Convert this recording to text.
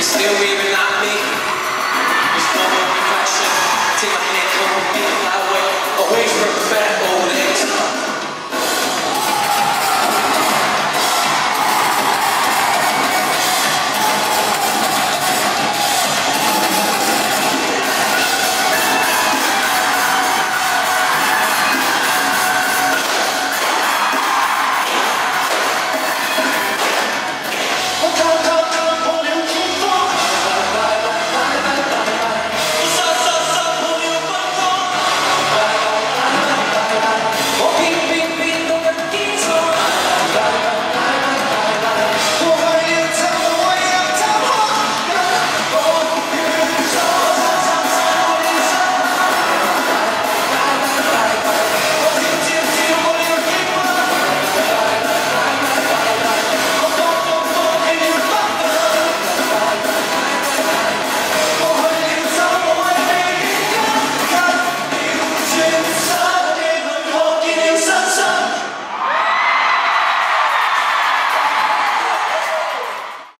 Still weaving at me. There's no more reflection. Take my hand, come on,